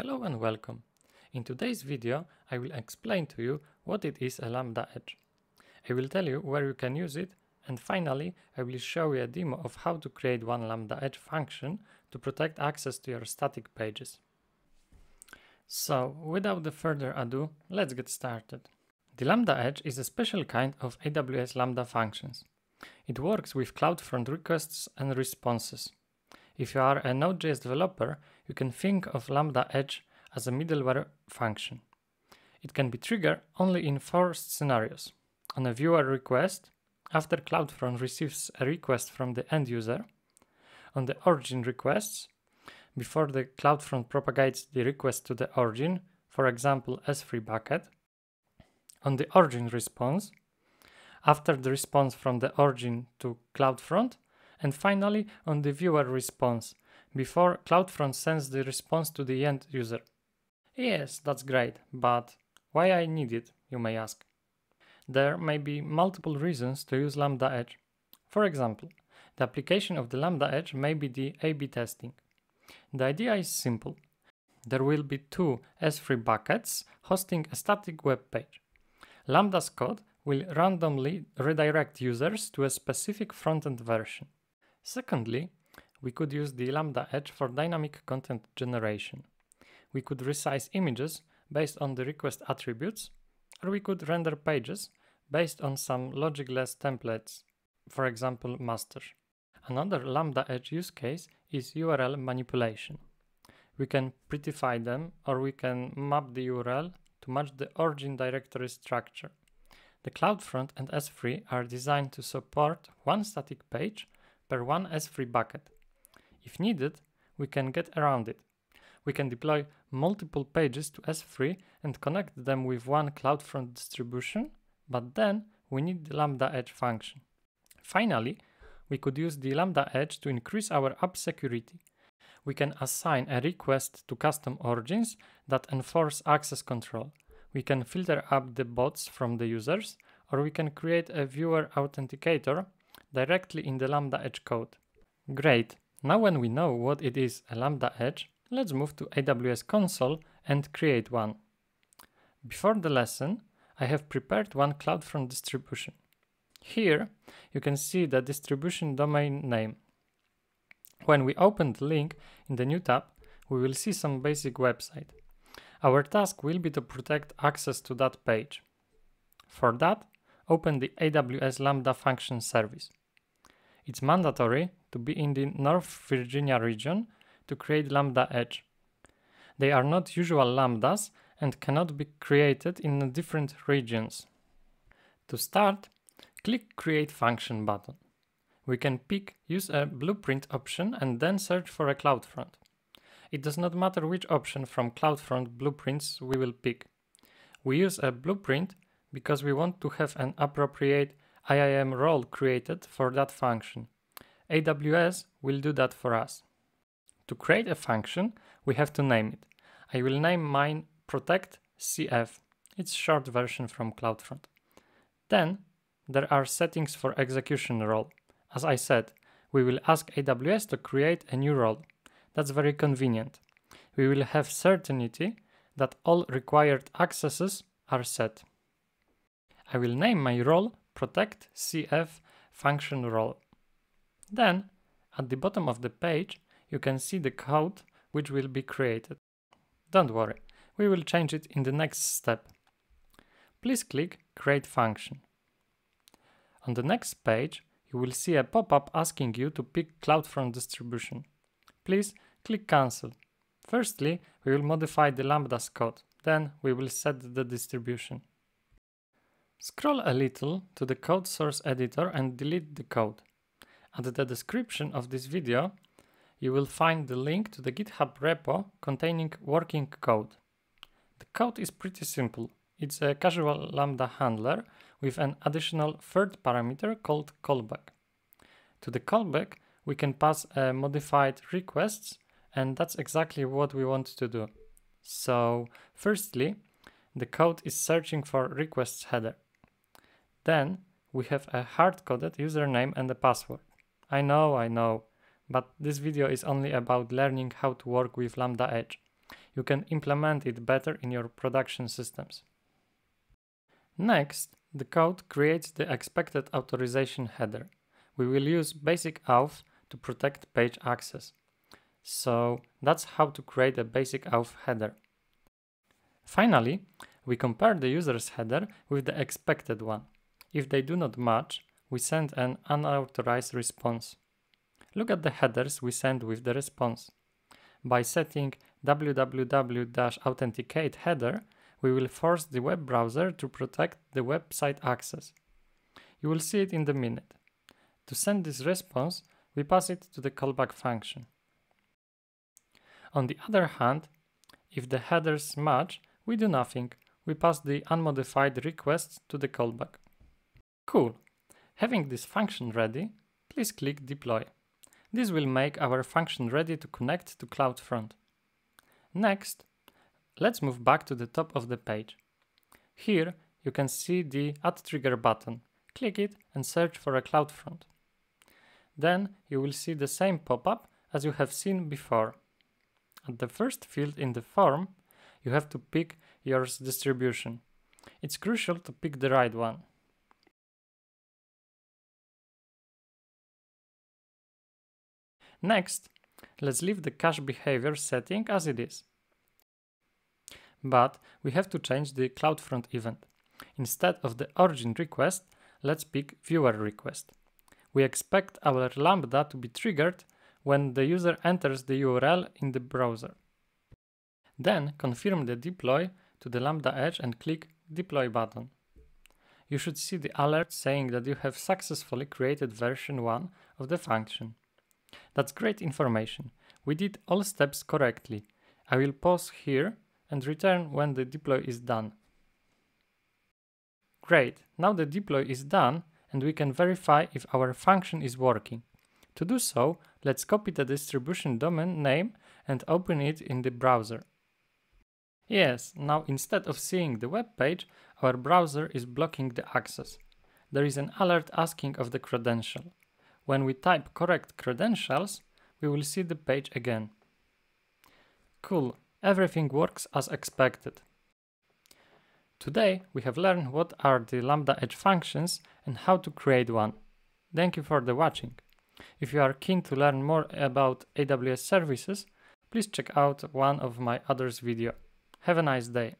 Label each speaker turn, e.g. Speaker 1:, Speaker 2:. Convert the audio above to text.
Speaker 1: Hello and welcome. In today's video, I will explain to you what it is a Lambda Edge. I will tell you where you can use it and finally I will show you a demo of how to create one Lambda Edge function to protect access to your static pages. So, without the further ado, let's get started. The Lambda Edge is a special kind of AWS Lambda functions. It works with CloudFront requests and responses. If you are a Node.js developer, you can think of Lambda Edge as a middleware function. It can be triggered only in four scenarios. On a viewer request, after CloudFront receives a request from the end user, on the origin requests, before the CloudFront propagates the request to the origin, for example S3 bucket, on the origin response, after the response from the origin to CloudFront, and finally on the viewer response, before CloudFront sends the response to the end user. Yes, that's great, but why I need it, you may ask. There may be multiple reasons to use Lambda Edge. For example, the application of the Lambda Edge may be the A-B testing. The idea is simple. There will be two S3 buckets hosting a static web page. Lambda's code will randomly redirect users to a specific frontend version. Secondly, we could use the Lambda Edge for dynamic content generation. We could resize images based on the request attributes, or we could render pages based on some logicless templates, for example Mustache. Another Lambda Edge use case is URL manipulation. We can prettify them or we can map the URL to match the origin directory structure. The CloudFront and S3 are designed to support one static page per one S3 bucket. If needed, we can get around it. We can deploy multiple pages to S3 and connect them with one CloudFront distribution, but then we need the Lambda Edge function. Finally, we could use the Lambda Edge to increase our app security. We can assign a request to custom origins that enforce access control. We can filter up the bots from the users, or we can create a viewer authenticator directly in the Lambda Edge code. Great! Now when we know what it is a Lambda Edge, let's move to AWS console and create one. Before the lesson, I have prepared one CloudFront distribution. Here, you can see the distribution domain name. When we open the link in the new tab, we will see some basic website. Our task will be to protect access to that page. For that, open the AWS Lambda function service. It's mandatory to be in the North Virginia region to create Lambda Edge. They are not usual lambdas and cannot be created in different regions. To start, click Create Function button. We can pick Use a Blueprint option and then search for a CloudFront. It does not matter which option from CloudFront blueprints we will pick. We use a blueprint because we want to have an appropriate IAM role created for that function. AWS will do that for us. To create a function, we have to name it. I will name mine protect CF. It's short version from CloudFront. Then there are settings for execution role. As I said, we will ask AWS to create a new role. That's very convenient. We will have certainty that all required accesses are set. I will name my role protect CF function role. Then, at the bottom of the page, you can see the code which will be created. Don't worry, we will change it in the next step. Please click Create Function. On the next page, you will see a pop-up asking you to pick CloudFront distribution. Please click Cancel. Firstly, we will modify the Lambda's code, then we will set the distribution. Scroll a little to the code source editor and delete the code. At the description of this video, you will find the link to the GitHub repo containing working code. The code is pretty simple. It's a casual Lambda handler with an additional third parameter called callback. To the callback, we can pass a modified requests, and that's exactly what we want to do. So, firstly, the code is searching for requests header. Then we have a hard-coded username and a password. I know, I know, but this video is only about learning how to work with Lambda Edge. you can implement it better in your production systems. Next, the code creates the expected authorization header. We will use basic auth to protect page access. So that's how to create a basic auth header. Finally, we compare the user's header with the expected one. If they do not match, we send an unauthorized response. Look at the headers we send with the response. By setting www-authenticate header, we will force the web browser to protect the website access. You will see it in the minute. To send this response, we pass it to the callback function. On the other hand, if the headers match, we do nothing. We pass the unmodified request to the callback. Cool. Having this function ready, please click deploy. This will make our function ready to connect to CloudFront. Next, let's move back to the top of the page. Here, you can see the Add Trigger button. Click it and search for a CloudFront. Then you will see the same pop-up as you have seen before. At the first field in the form, you have to pick your distribution. It's crucial to pick the right one. Next, let's leave the cache behavior setting as it is. But we have to change the CloudFront event. Instead of the origin request, let's pick viewer request. We expect our Lambda to be triggered when the user enters the URL in the browser. Then confirm the deploy to the Lambda Edge and click Deploy button. You should see the alert saying that you have successfully created version 1 of the function. That's great information. We did all steps correctly. I will pause here and return when the deploy is done. Great, now the deploy is done and we can verify if our function is working. To do so, let's copy the distribution domain name and open it in the browser. Yes, now instead of seeing the web page, our browser is blocking the access. There is an alert asking of the credential. When we type correct credentials, we will see the page again. Cool, everything works as expected. Today we have learned what are the Lambda Edge functions and how to create one. Thank you for the watching. If you are keen to learn more about AWS services, please check out one of my others video. Have a nice day.